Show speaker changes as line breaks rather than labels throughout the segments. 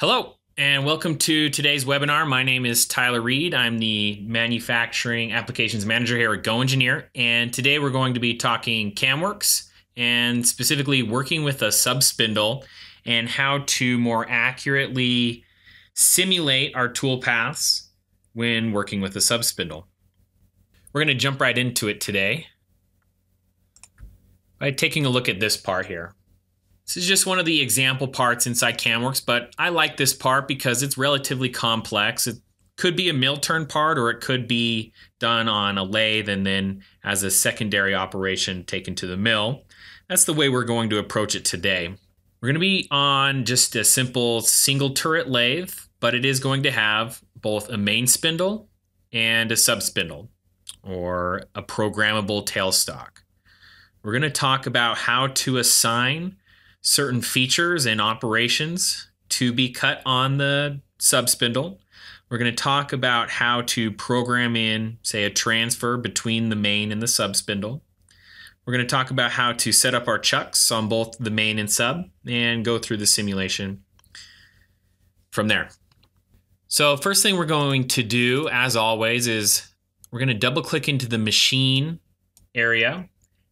Hello, and welcome to today's webinar. My name is Tyler Reid. I'm the Manufacturing Applications Manager here at GoEngineer, and today we're going to be talking CamWorks and specifically working with a subspindle and how to more accurately simulate our tool paths when working with a subspindle. We're going to jump right into it today by taking a look at this part here. This is just one of the example parts inside CamWorks, but I like this part because it's relatively complex. It could be a mill turn part or it could be done on a lathe and then as a secondary operation taken to the mill. That's the way we're going to approach it today. We're going to be on just a simple single turret lathe, but it is going to have both a main spindle and a sub spindle or a programmable tailstock. We're going to talk about how to assign certain features and operations to be cut on the subspindle. We're going to talk about how to program in, say, a transfer between the main and the subspindle. We're going to talk about how to set up our chucks on both the main and sub and go through the simulation from there. So, first thing we're going to do, as always, is we're going to double click into the machine area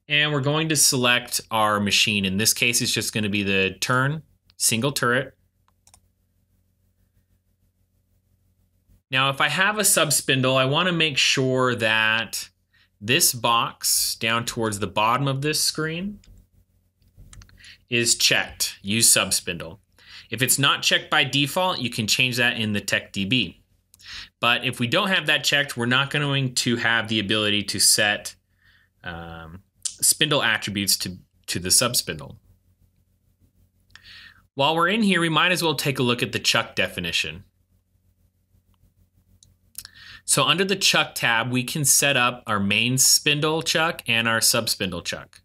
and we're going to select our machine. In this case, it's just going to be the turn single turret. Now, if I have a sub spindle, I want to make sure that this box down towards the bottom of this screen is checked, use sub spindle. If it's not checked by default, you can change that in the TechDB. But if we don't have that checked, we're not going to have the ability to set um, spindle attributes to, to the subspindle. While we're in here, we might as well take a look at the chuck definition. So under the chuck tab, we can set up our main spindle chuck and our subspindle chuck.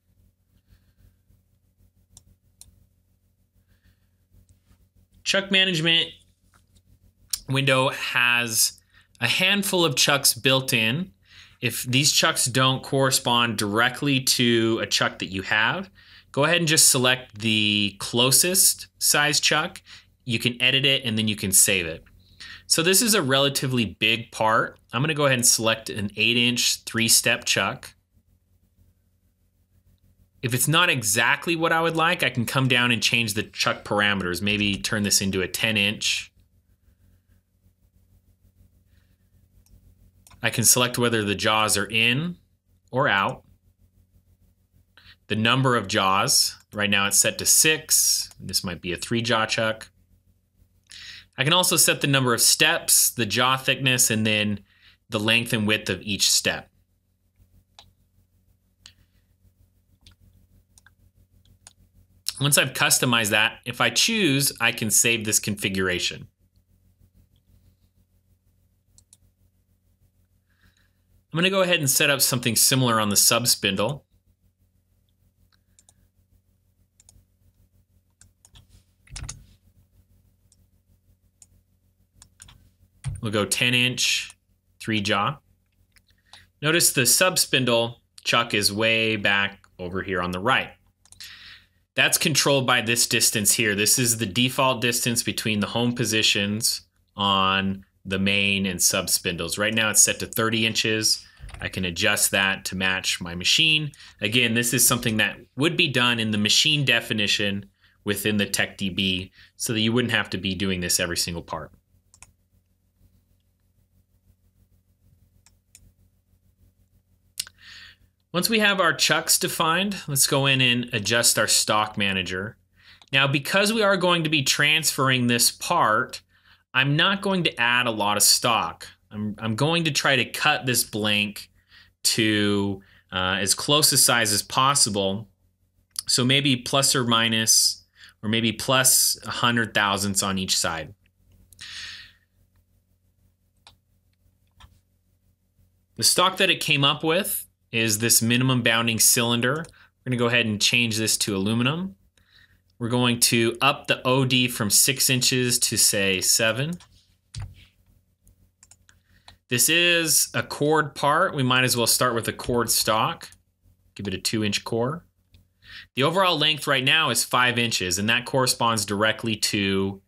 Chuck management window has a handful of chucks built in if these chucks don't correspond directly to a chuck that you have, go ahead and just select the closest size chuck. You can edit it and then you can save it. So this is a relatively big part. I'm going to go ahead and select an 8 inch three step chuck. If it's not exactly what I would like, I can come down and change the chuck parameters. Maybe turn this into a 10 inch I can select whether the jaws are in or out. The number of jaws, right now it's set to six. This might be a three jaw chuck. I can also set the number of steps, the jaw thickness, and then the length and width of each step. Once I've customized that, if I choose, I can save this configuration. I'm going to go ahead and set up something similar on the sub spindle. We'll go 10 inch, three jaw. Notice the sub spindle chuck is way back over here on the right. That's controlled by this distance here. This is the default distance between the home positions on the main and sub spindles. Right now it's set to 30 inches. I can adjust that to match my machine. Again, this is something that would be done in the machine definition within the TechDB so that you wouldn't have to be doing this every single part. Once we have our chucks defined, let's go in and adjust our stock manager. Now, because we are going to be transferring this part, I'm not going to add a lot of stock. I'm, I'm going to try to cut this blank to uh, as close a size as possible. So maybe plus or minus, or maybe plus a hundred thousandths on each side. The stock that it came up with is this minimum bounding cylinder. We're going to go ahead and change this to aluminum. We're going to up the OD from six inches to say seven. This is a cored part. We might as well start with a cored stock. Give it a two inch core. The overall length right now is five inches, and that corresponds directly to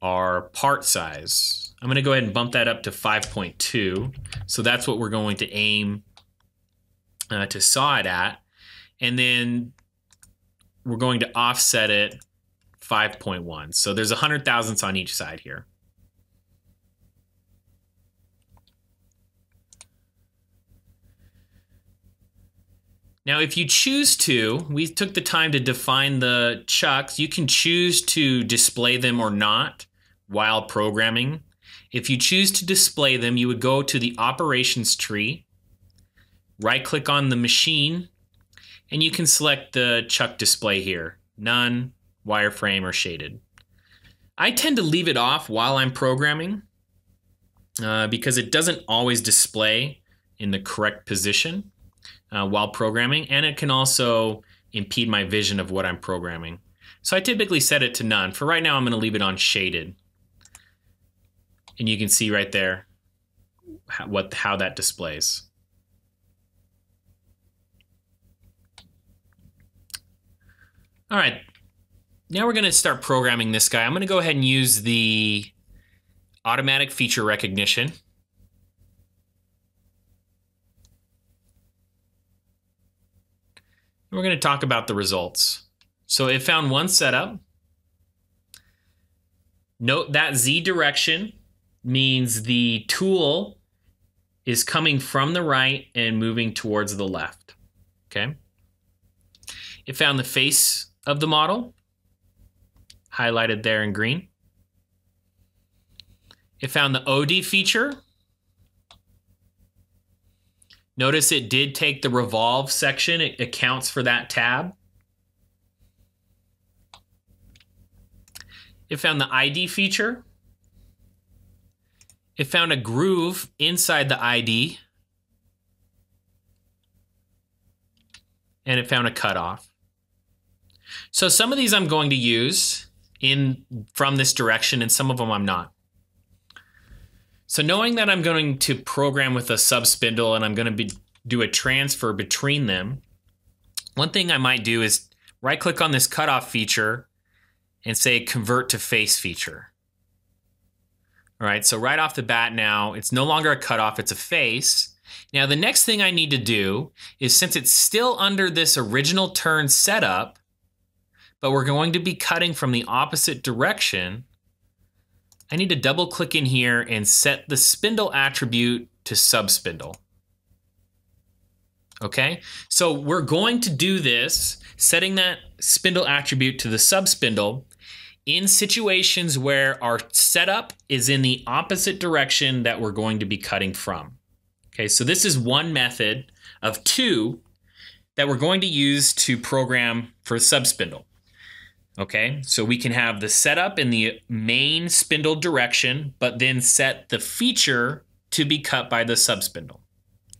our part size. I'm going to go ahead and bump that up to 5.2. So that's what we're going to aim uh, to saw it at. And then we're going to offset it 5.1. So there's 100 thousandths on each side here. Now, if you choose to, we took the time to define the chucks. You can choose to display them or not while programming. If you choose to display them, you would go to the operations tree, right click on the machine, and you can select the chuck display here none, wireframe, or shaded. I tend to leave it off while I'm programming uh, because it doesn't always display in the correct position uh, while programming, and it can also impede my vision of what I'm programming. So I typically set it to none. For right now, I'm going to leave it on shaded. And you can see right there how, what how that displays. All right, now we're going to start programming this guy. I'm going to go ahead and use the automatic feature recognition. we're going to talk about the results. So it found one setup. Note that Z direction means the tool is coming from the right and moving towards the left. Okay. It found the face of the model, highlighted there in green. It found the OD feature, Notice it did take the revolve section. It accounts for that tab. It found the ID feature. It found a groove inside the ID. And it found a cutoff. So some of these I'm going to use in from this direction and some of them I'm not. So knowing that I'm going to program with a sub spindle and I'm going to be, do a transfer between them, one thing I might do is right click on this cutoff feature and say convert to face feature. All right, so right off the bat now, it's no longer a cutoff, it's a face. Now, the next thing I need to do is since it's still under this original turn setup, but we're going to be cutting from the opposite direction, I need to double click in here and set the spindle attribute to subspindle. Okay, so we're going to do this, setting that spindle attribute to the subspindle in situations where our setup is in the opposite direction that we're going to be cutting from. Okay, so this is one method of two that we're going to use to program for subspindle. Okay, so we can have the setup in the main spindle direction, but then set the feature to be cut by the subspindle.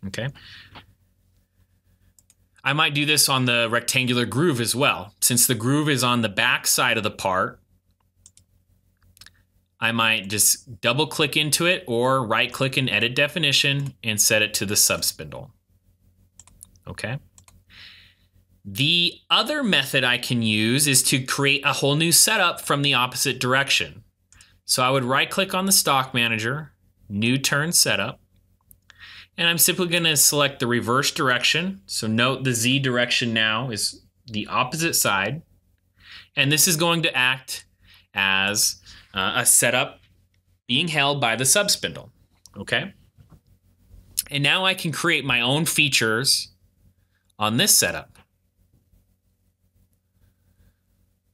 Okay. I might do this on the rectangular groove as well. Since the groove is on the back side of the part, I might just double click into it or right click and edit definition and set it to the subspindle. Okay. The other method I can use is to create a whole new setup from the opposite direction. So I would right click on the stock manager, new turn setup, and I'm simply going to select the reverse direction. So note the Z direction now is the opposite side. And this is going to act as uh, a setup being held by the subspindle. Okay. And now I can create my own features on this setup.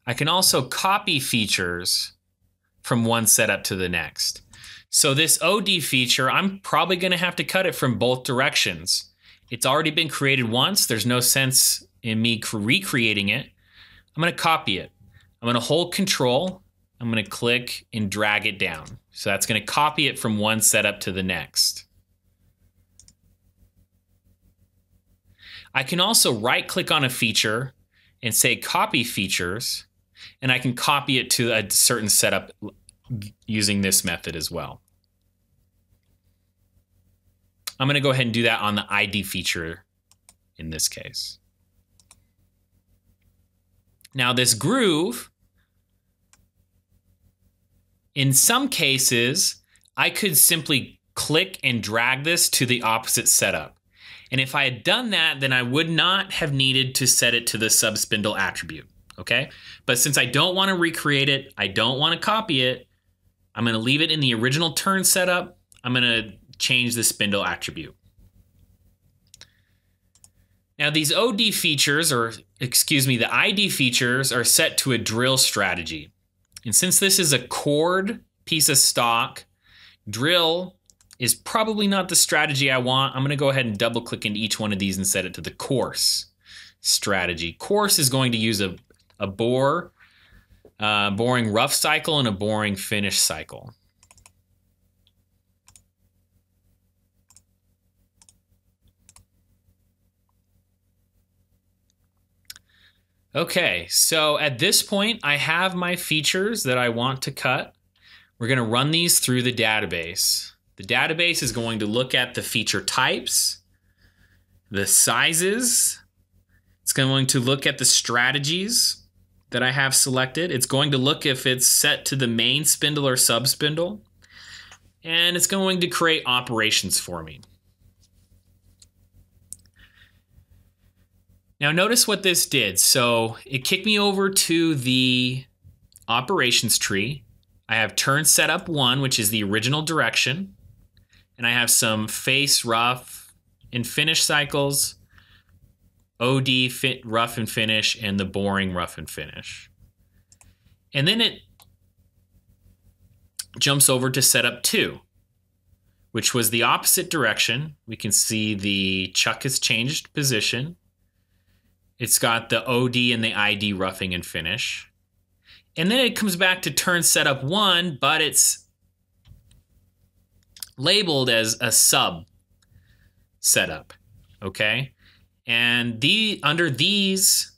I can also copy features from one setup to the next. So this OD feature, I'm probably going to have to cut it from both directions. It's already been created once. There's no sense in me recreating it. I'm going to copy it. I'm going to hold control. I'm going to click and drag it down. So that's going to copy it from one setup to the next. I can also right click on a feature and say copy features and I can copy it to a certain setup using this method as well. I'm going to go ahead and do that on the ID feature in this case. Now this groove In some cases, I could simply click and drag this to the opposite setup. And if I had done that, then I would not have needed to set it to the subspindle attribute. Okay. But since I don't want to recreate it, I don't want to copy it, I'm going to leave it in the original turn setup. I'm going to change the spindle attribute. Now, these OD features, or excuse me, the ID features are set to a drill strategy. And since this is a cored piece of stock, drill is probably not the strategy I want. I'm going to go ahead and double click into each one of these and set it to the coarse strategy. Coarse is going to use a, a bore, uh, boring rough cycle and a boring finish cycle. Okay, so at this point, I have my features that I want to cut. We're going to run these through the database. The database is going to look at the feature types, the sizes. It's going to look at the strategies that I have selected. It's going to look if it's set to the main spindle or sub spindle. And it's going to create operations for me. Now notice what this did. So it kicked me over to the operations tree. I have turn setup one, which is the original direction. And I have some face rough and finish cycles, OD fit rough and finish, and the boring rough and finish. And then it jumps over to setup two, which was the opposite direction. We can see the chuck has changed position. It's got the OD and the ID roughing and finish. And then it comes back to turn setup one, but it's labeled as a sub setup. Okay. And the under these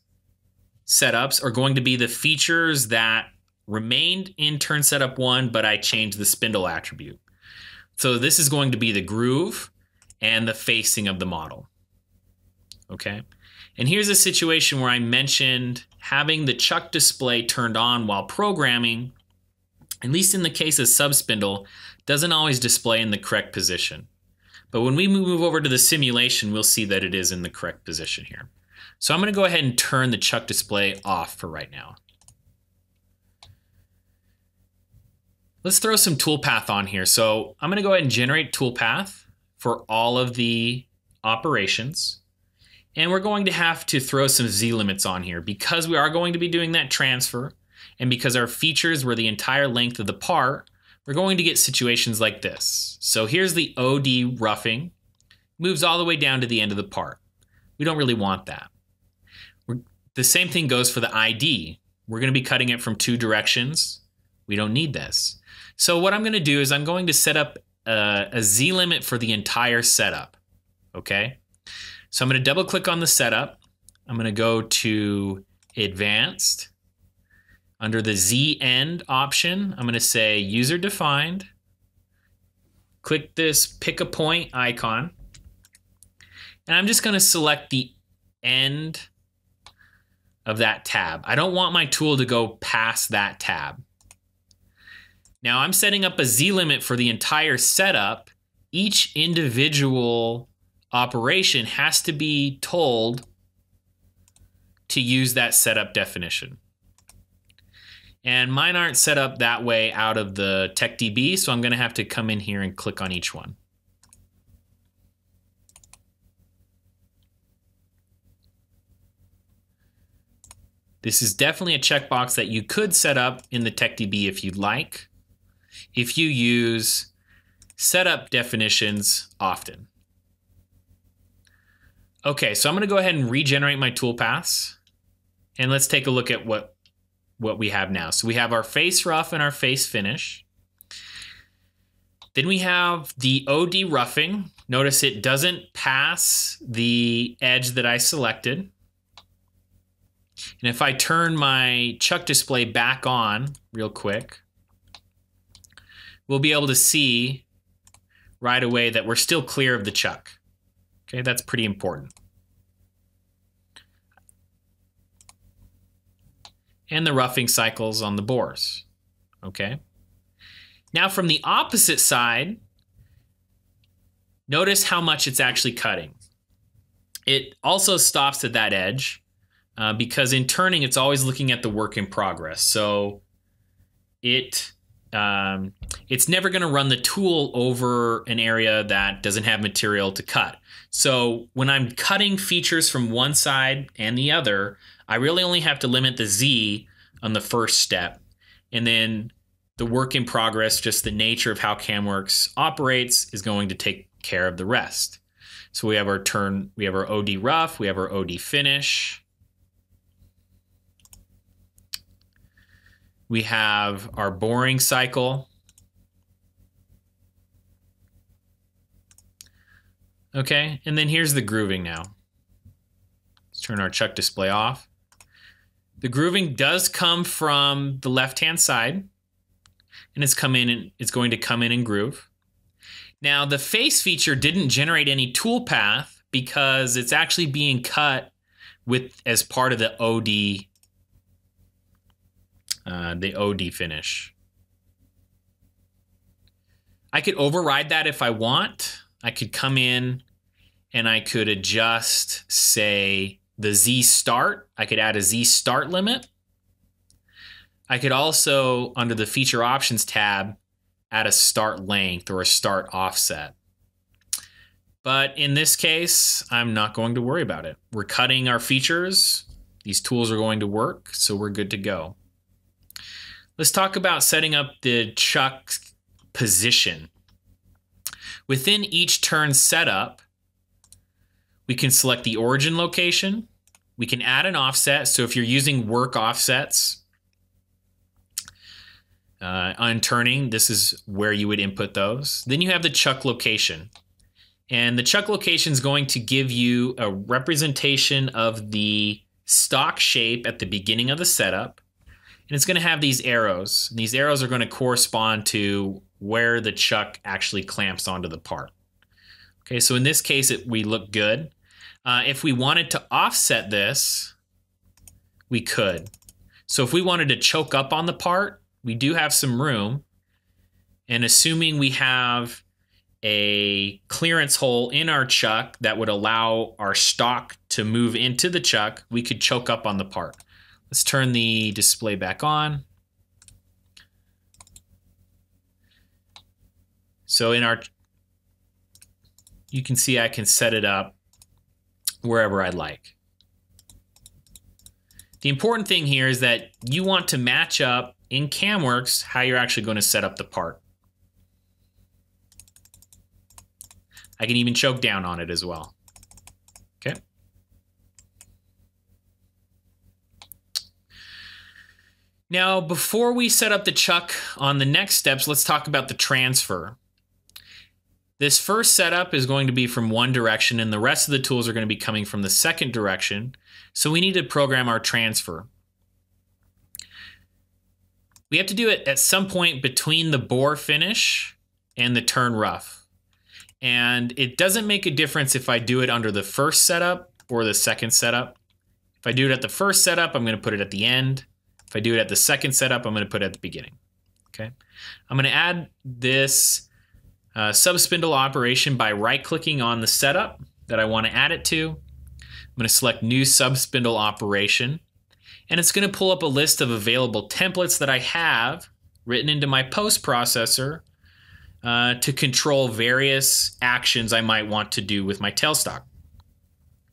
setups are going to be the features that remained in turn setup one, but I changed the spindle attribute. So this is going to be the groove and the facing of the model. Okay. And here's a situation where I mentioned having the chuck display turned on while programming, at least in the case of subspindle, doesn't always display in the correct position. But when we move over to the simulation, we'll see that it is in the correct position here. So I'm going to go ahead and turn the chuck display off for right now. Let's throw some toolpath on here. So I'm going to go ahead and generate toolpath for all of the operations. And we're going to have to throw some Z limits on here because we are going to be doing that transfer and because our features were the entire length of the part, we're going to get situations like this. So here's the OD roughing, moves all the way down to the end of the part. We don't really want that. We're, the same thing goes for the ID. We're going to be cutting it from two directions. We don't need this. So what I'm going to do is I'm going to set up a, a Z limit for the entire setup. Okay. So I'm going to double click on the setup. I'm going to go to advanced. Under the Z end option, I'm going to say user defined. Click this pick a point icon. And I'm just going to select the end of that tab. I don't want my tool to go past that tab. Now I'm setting up a Z limit for the entire setup. Each individual operation has to be told to use that setup definition. And mine aren't set up that way out of the TechDB, so I'm going to have to come in here and click on each one. This is definitely a checkbox that you could set up in the TechDB if you'd like, if you use setup definitions often. Okay, so I'm going to go ahead and regenerate my toolpaths. And let's take a look at what, what we have now. So we have our face rough and our face finish. Then we have the OD roughing. Notice it doesn't pass the edge that I selected. And if I turn my chuck display back on real quick, we'll be able to see right away that we're still clear of the chuck. Okay, that's pretty important. And the roughing cycles on the bores. Okay. Now from the opposite side, notice how much it's actually cutting. It also stops at that edge uh, because in turning, it's always looking at the work in progress. So it um, it's never going to run the tool over an area that doesn't have material to cut. So when I'm cutting features from one side and the other, I really only have to limit the Z on the first step. And then the work in progress, just the nature of how CamWorks operates, is going to take care of the rest. So we have our turn, we have our OD rough, we have our OD finish. We have our boring cycle. Okay, and then here's the grooving now. Let's turn our chuck display off. The grooving does come from the left-hand side, and it's come in and it's going to come in and groove. Now, the face feature didn't generate any toolpath because it's actually being cut with as part of the OD uh, the OD finish. I could override that if I want. I could come in and I could adjust, say, the Z start. I could add a Z start limit. I could also, under the feature options tab, add a start length or a start offset. But in this case, I'm not going to worry about it. We're cutting our features. These tools are going to work, so we're good to go. Let's talk about setting up the chuck position. Within each turn setup, we can select the origin location. We can add an offset. So if you're using work offsets, uh, on turning, this is where you would input those. Then you have the chuck location. And the chuck location is going to give you a representation of the stock shape at the beginning of the setup. And it's going to have these arrows. And these arrows are going to correspond to where the chuck actually clamps onto the part. Okay, so in this case, it, we look good. Uh, if we wanted to offset this, we could. So if we wanted to choke up on the part, we do have some room. And assuming we have a clearance hole in our chuck that would allow our stock to move into the chuck, we could choke up on the part. Let's turn the display back on. So in our, you can see I can set it up wherever I'd like. The important thing here is that you want to match up in CamWorks how you're actually going to set up the part. I can even choke down on it as well. Okay. Now, before we set up the chuck on the next steps, let's talk about the transfer. This first setup is going to be from one direction, and the rest of the tools are going to be coming from the second direction. So we need to program our transfer we have to do it at some point between the bore finish and the turn rough. And it doesn't make a difference if I do it under the first setup or the second setup. If I do it at the first setup, I'm going to put it at the end. If I do it at the second setup, I'm going to put it at the beginning. Okay. I'm going to add this uh, subspindle operation by right clicking on the setup that I want to add it to. I'm going to select new subspindle operation and it's going to pull up a list of available templates that I have written into my post processor uh, to control various actions I might want to do with my tailstock.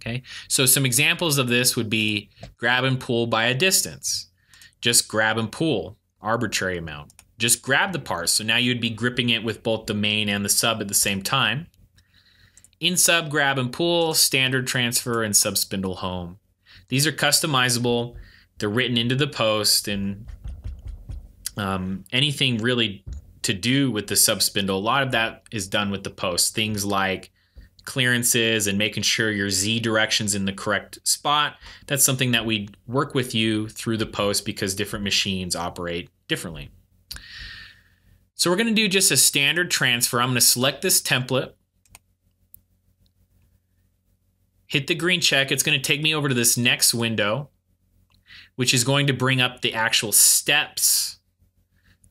Okay, so some examples of this would be grab and pull by a distance. Just grab and pull, arbitrary amount. Just grab the part. So now you'd be gripping it with both the main and the sub at the same time. In sub, grab and pull, standard transfer, and sub spindle home. These are customizable they're written into the post and um, anything really to do with the sub spindle. A lot of that is done with the post. Things like clearances and making sure your Z direction's in the correct spot. That's something that we work with you through the post because different machines operate differently. So we're going to do just a standard transfer. I'm going to select this template. Hit the green check. It's going to take me over to this next window which is going to bring up the actual steps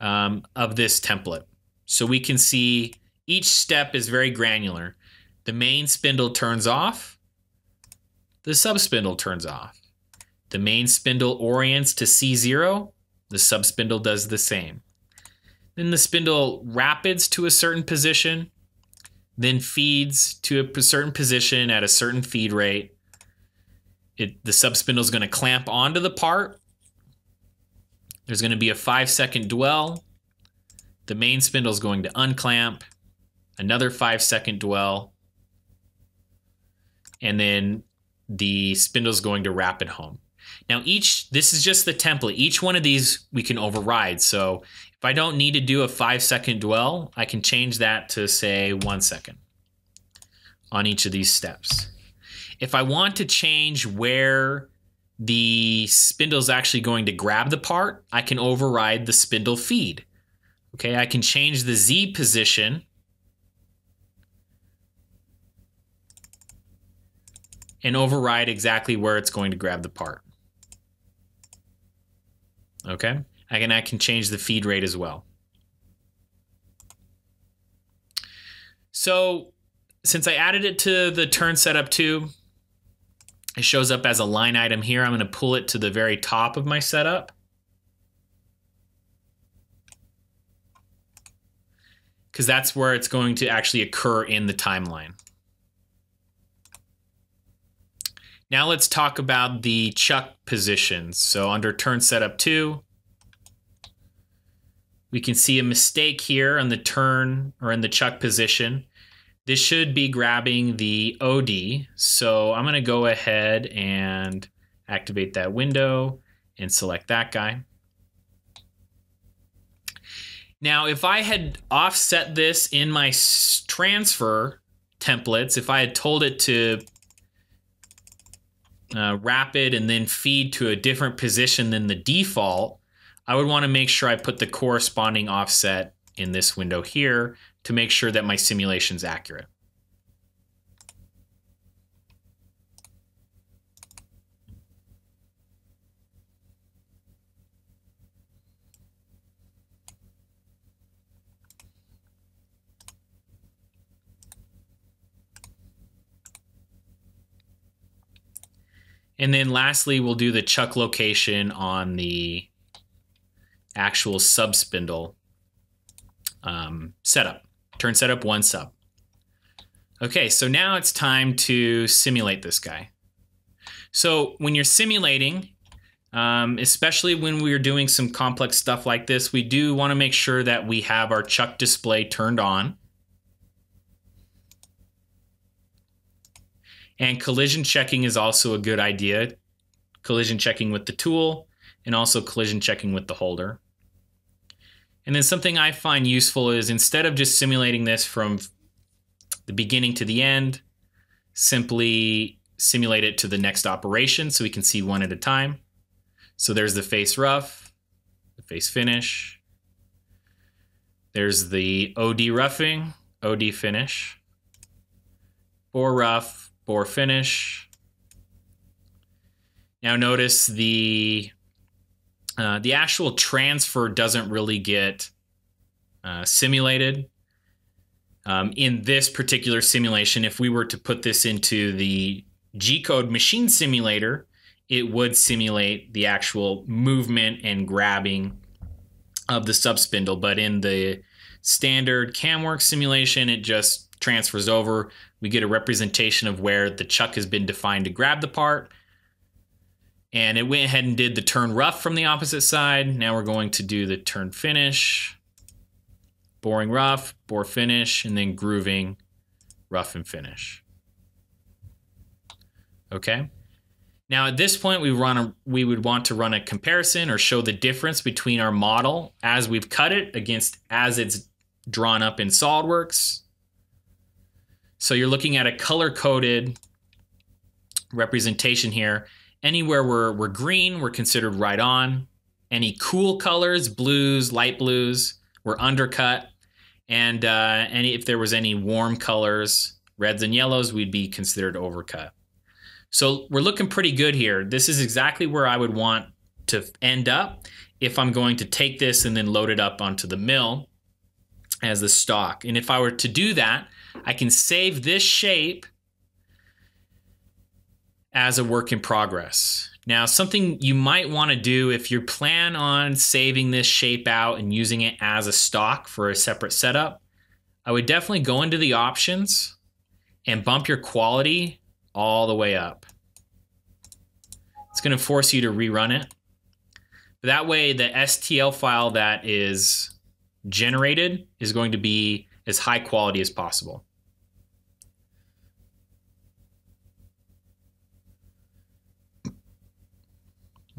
um, of this template. So we can see each step is very granular. The main spindle turns off, the subspindle turns off. The main spindle orients to C0, the subspindle does the same. Then the spindle rapids to a certain position, then feeds to a certain position at a certain feed rate. It, the subspindle is going to clamp onto the part. There's going to be a five second dwell. The main spindle is going to unclamp, another five second dwell, and then the spindle is going to rapid home. Now each this is just the template. Each one of these we can override. So if I don't need to do a five second dwell, I can change that to say one second on each of these steps. If I want to change where the spindle is actually going to grab the part, I can override the spindle feed. Okay, I can change the Z position and override exactly where it's going to grab the part. Okay, and I can change the feed rate as well. So since I added it to the turn setup too, it shows up as a line item here. I'm going to pull it to the very top of my setup. Because that's where it's going to actually occur in the timeline. Now let's talk about the chuck positions. So under turn setup two, we can see a mistake here on the turn or in the chuck position. This should be grabbing the OD. So I'm going to go ahead and activate that window and select that guy. Now, if I had offset this in my transfer templates, if I had told it to uh, rapid and then feed to a different position than the default, I would want to make sure I put the corresponding offset in this window here to make sure that my simulation is accurate. And then lastly, we'll do the chuck location on the actual sub spindle um, setup. Turn setup one sub. Okay, so now it's time to simulate this guy. So when you're simulating, um, especially when we're doing some complex stuff like this, we do want to make sure that we have our chuck display turned on. And collision checking is also a good idea. Collision checking with the tool and also collision checking with the holder. And then something I find useful is instead of just simulating this from the beginning to the end, simply simulate it to the next operation so we can see one at a time. So there's the face rough, the face finish. There's the OD roughing, OD finish, bore rough, bore finish. Now notice the uh, the actual transfer doesn't really get uh, simulated. Um, in this particular simulation, if we were to put this into the G code machine simulator, it would simulate the actual movement and grabbing of the subspindle. But in the standard CamWorks simulation, it just transfers over. We get a representation of where the chuck has been defined to grab the part. And it went ahead and did the turn rough from the opposite side. Now we're going to do the turn finish, boring rough, bore finish, and then grooving, rough and finish. Okay. Now at this point, we run a, we would want to run a comparison or show the difference between our model as we've cut it against as it's drawn up in SolidWorks. So you're looking at a color coded representation here. Anywhere we're, we're green, we're considered right on. Any cool colors, blues, light blues, were undercut. And uh, any if there was any warm colors, reds and yellows, we'd be considered overcut. So we're looking pretty good here. This is exactly where I would want to end up if I'm going to take this and then load it up onto the mill as the stock. And if I were to do that, I can save this shape as a work in progress. Now, something you might want to do if you plan on saving this shape out and using it as a stock for a separate setup, I would definitely go into the options and bump your quality all the way up. It's going to force you to rerun it. That way, the STL file that is generated is going to be as high quality as possible.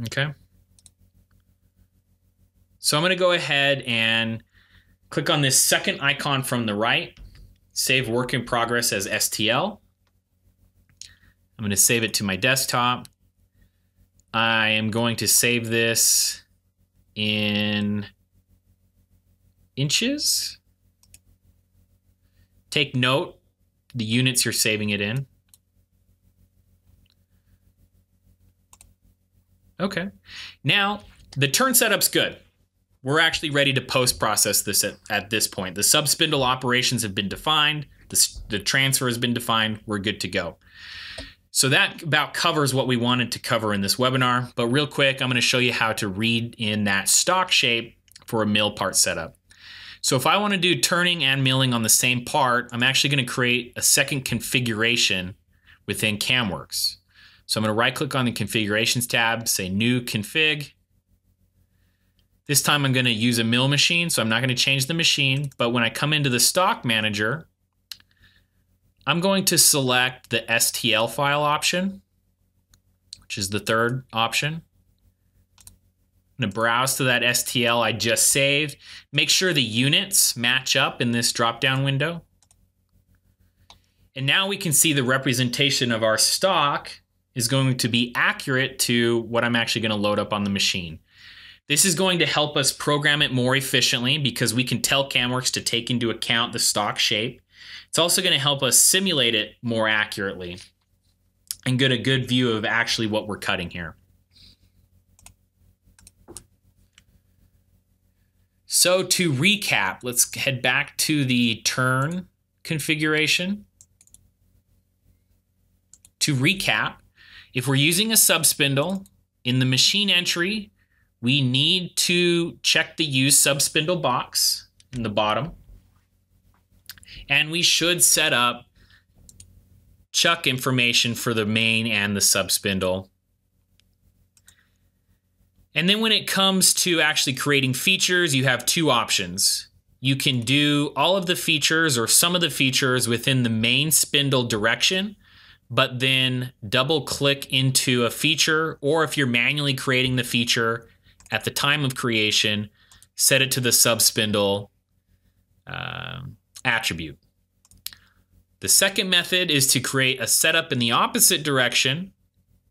Okay. So I'm going to go ahead and click on this second icon from the right, save work in progress as STL. I'm going to save it to my desktop. I am going to save this in inches. Take note the units you're saving it in. Okay. Now, the turn setup's good. We're actually ready to post process this at, at this point. The subspindle operations have been defined, the, the transfer has been defined, we're good to go. So that about covers what we wanted to cover in this webinar. But real quick, I'm going to show you how to read in that stock shape for a mill part setup. So if I want to do turning and milling on the same part, I'm actually going to create a second configuration within CamWorks. So I'm going to right click on the configurations tab, say new config. This time I'm going to use a mill machine, so I'm not going to change the machine. But when I come into the stock manager, I'm going to select the STL file option, which is the third option. I'm going to browse to that STL I just saved. Make sure the units match up in this drop down window. And now we can see the representation of our stock is going to be accurate to what I'm actually going to load up on the machine. This is going to help us program it more efficiently because we can tell CamWorks to take into account the stock shape. It's also going to help us simulate it more accurately and get a good view of actually what we're cutting here. So to recap, let's head back to the turn configuration. To recap, if we're using a subspindle in the machine entry, we need to check the use subspindle box in the bottom. And we should set up chuck information for the main and the subspindle. And then when it comes to actually creating features, you have two options. You can do all of the features or some of the features within the main spindle direction, but then double click into a feature, or if you're manually creating the feature at the time of creation, set it to the subspindle uh, attribute. The second method is to create a setup in the opposite direction.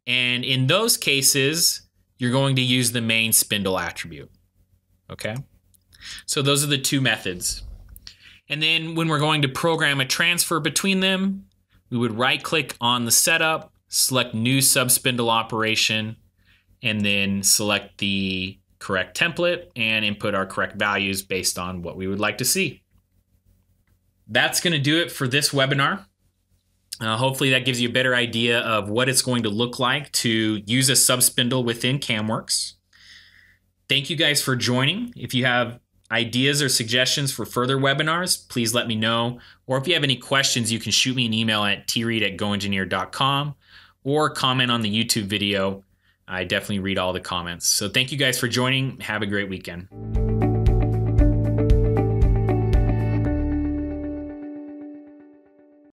And in those cases, you're going to use the main spindle attribute. Okay? So those are the two methods. And then when we're going to program a transfer between them, we would right click on the setup, select new subspindle operation, and then select the correct template and input our correct values based on what we would like to see. That's going to do it for this webinar. Uh, hopefully, that gives you a better idea of what it's going to look like to use a subspindle within CamWorks. Thank you guys for joining. If you have ideas or suggestions for further webinars, please let me know. Or if you have any questions, you can shoot me an email at treat at goengineer.com or comment on the YouTube video. I definitely read all the comments. So thank you guys for joining. Have a great weekend.